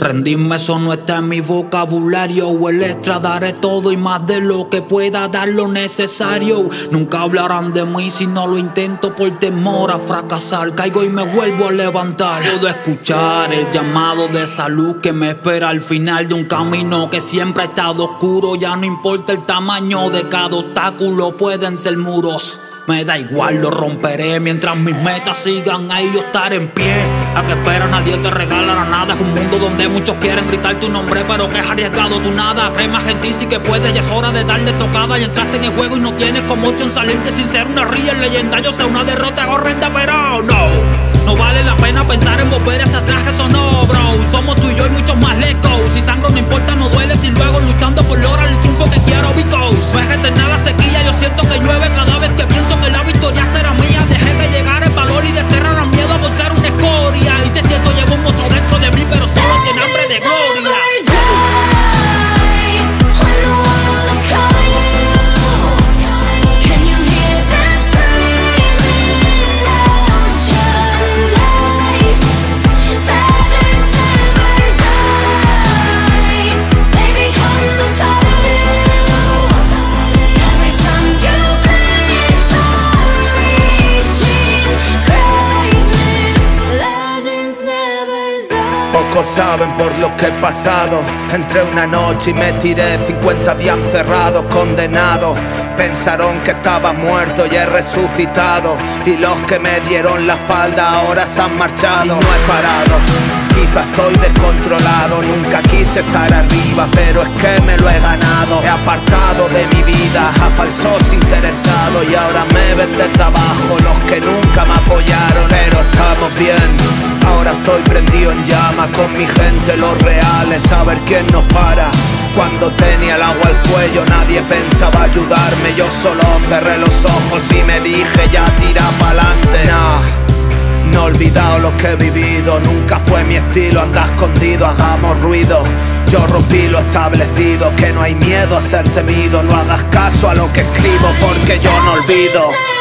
Rendirme eso no está en mi vocabulario. O el extra daré todo y más de lo que pueda dar lo necesario. Nunca hablarán de mí si no lo intento por temor a fracasar. Caigo y me vuelvo a levantar. Puedo escuchar el llamado de salud que me espera al final de un camino que siempre ha estado oscuro. Ya no importa el tamaño de cada obstáculo, pueden ser muros me da igual, lo romperé mientras mis metas sigan ahí yo estar en pie. A que espera nadie te regala nada. Es un mundo donde muchos quieren gritar tu nombre, pero que es arriesgado tu nada. Cree más en ti si que puedes, ya es hora de darle tocada. Y entraste en el juego y no tienes como opción salirte sin ser una real leyenda. Yo sé una derrota horrenda, pero no. No vale la pena pensar en volver hacia atrás, eso Pocos saben por lo que he pasado. Entré una noche y me tiré 50 días encerrado, condenado. Pensaron que estaba muerto y he resucitado. Y los que me dieron la espalda ahora se han marchado. Y no he parado. Quizá estoy descontrolado, nunca quise estar arriba, pero es que me lo he ganado. He apartado de mi vida a falsos interesados y ahora me ven desde abajo los que nunca me apoyaron. Pero estamos bien, estoy prendido en llama con mi gente, los reales, a ver quién nos para. Cuando tenía el agua al cuello nadie pensaba ayudarme Yo solo cerré los ojos y me dije ya tira pa'lante nah. No he olvidado lo que he vivido, nunca fue mi estilo, anda escondido, hagamos ruido. Yo rompí lo establecido, que no hay miedo a ser temido, no hagas caso a lo que escribo porque yo no olvido.